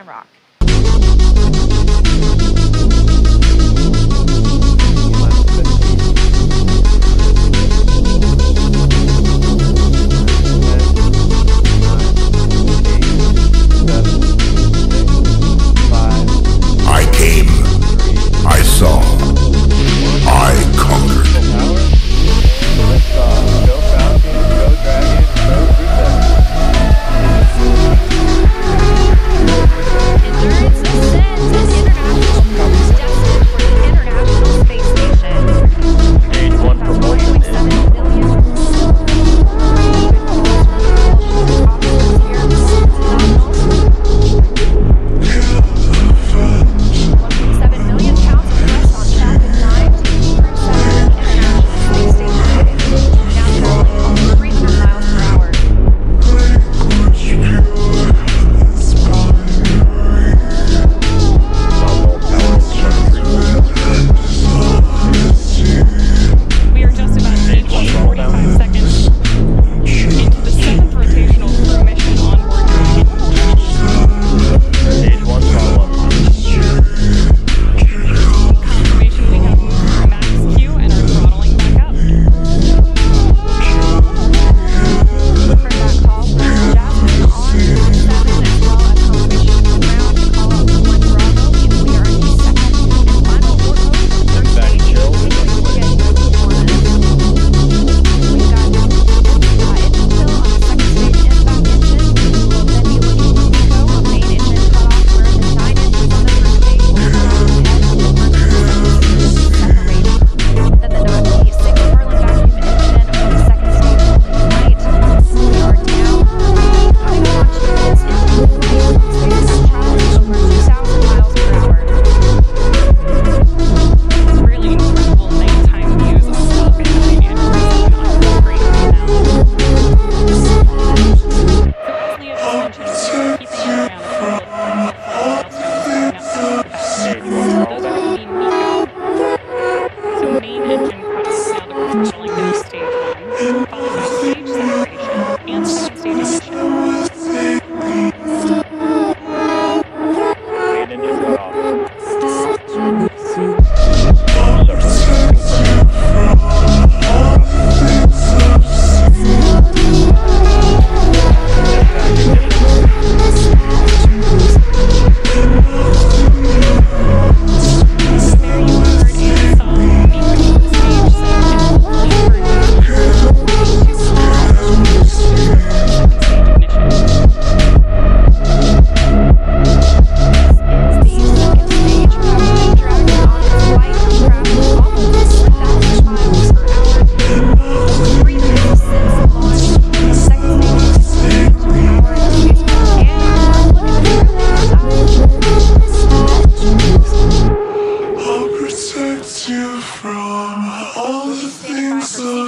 Rock.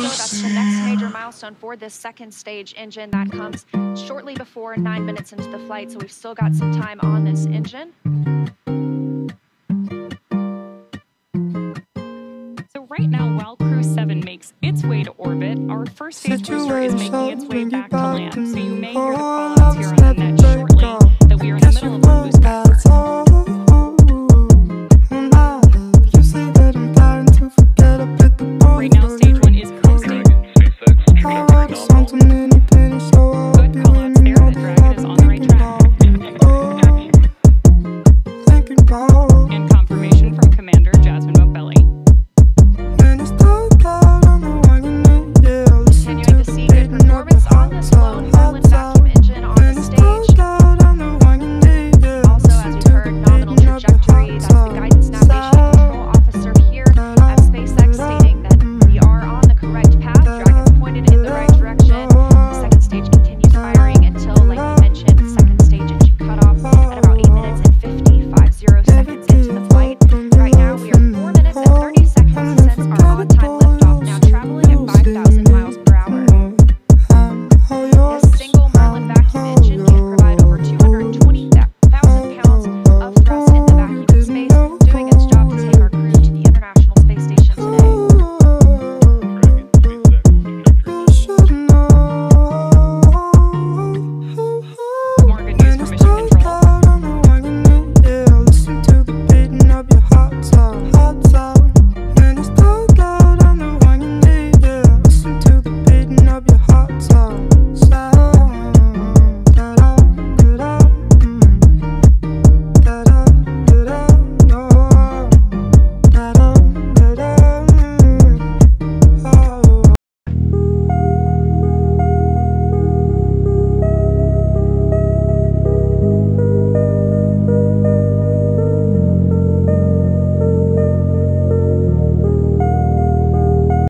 That's the next major milestone for this second stage engine that comes shortly before nine minutes into the flight. So we've still got some time on this engine. So right now, while Crew 7 makes its way to orbit, our first stage booster is making its way back to land. So you may hear the